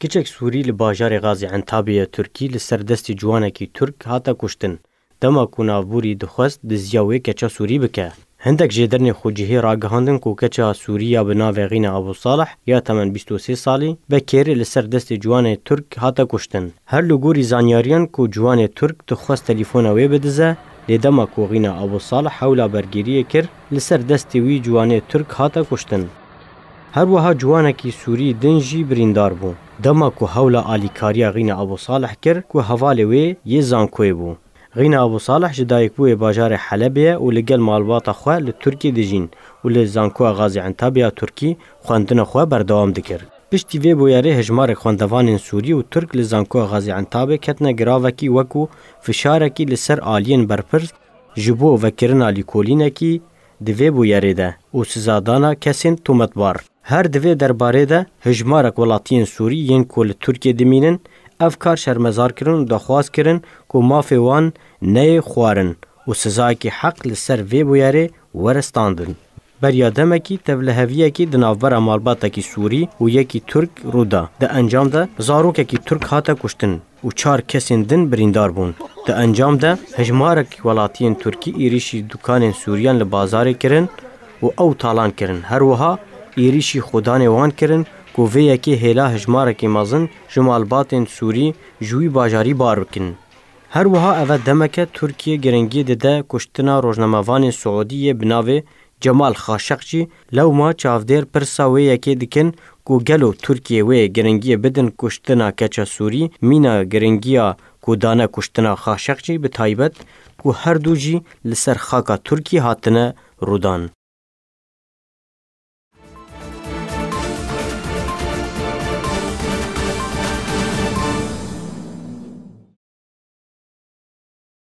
Kiçek Sûrî li bajarê Gazi Entabê ya Tirkî li ser destê ciwanekî Tirk hate kuştin. Dema ku navbûrî dixwest dizya wê keça Sûrî bike. Hindek jêdernên xwe cihê ragihandin ku keça Sûrî ya bi navê Rîna Abu Salih ya temen bîst û sê salî be kêrê li ser destê ciwanê Tirk hate kuştin. Her li gorî zanyariyan ku ciwanê Tirk dixwest telîfona wê bidize, lê dema ku Rîna Abu Salih hewla bergêriyê kir li ser destê wî ciwanê Tirk hate kuştin. Her wiha ciwanekî Sûrî din jî birîndar bû. Dema ku hewla alîkariya Ghîna Abu Salih kir ku hevalê wê yê zankoyê bû. Ghîna Abu Salih ji dayikbûyê bajarê Helebê ye û li gel malbata xwe li Tirkiyê dijîn û li Zankoa Gazi Entabi ya Tirkî xwendina xwe berdewam dikir. Piştî vê bûyerê hejmarek xwendevanên Sûrî û Tirk li Zankoa Gazi Entabi ketine giravekî wekû fişarekî li ser aliyên berpirs ji bo vekirina lîkolînekî Di vê bûyerê de û sizadana kesên tometbar, her di vê derbarê de hejmarek welatiyên Sûrî yên ku li Tirkiyê dimînin ev kar şermezar kirin û daxwaz kirin ku mafê wan neyê xwarin û sizayekî heq li ser vê bûyerê were standin. Beriya demekî tevliheviyekî di navbera malbatekî Sûrî û yekî Tirk rû da. Di encam de zarokekî Tirk hate kuştin. û çar kesên din birîndar bûn. Di encam de hejmarekî welatiyên Tirkî êrîşî dûkanên Sûriyan li bazarê kirin û ew talan kirin. Her wiha êrîşî xodanê wan kirin ku vê yekê hêla hejmarekî mezin ji malbatên Sûrî ji wî bajarî bar bikin. Her wiha eve demeke Tirkiye girengiyê dide kuştina rojnamevanê Siûdî yê bi navê Cemal Xaşeqcî Lewma çavdêr pirsa wê yekê dikin ku gelo Tirkiyê wê giringiyê bidin kuştina keça Sûrî, mîna giringiya ku dane kuştina Xaşeqcî bi taybet ku her du jî li ser xaka Tirkiyê hatine rûdan.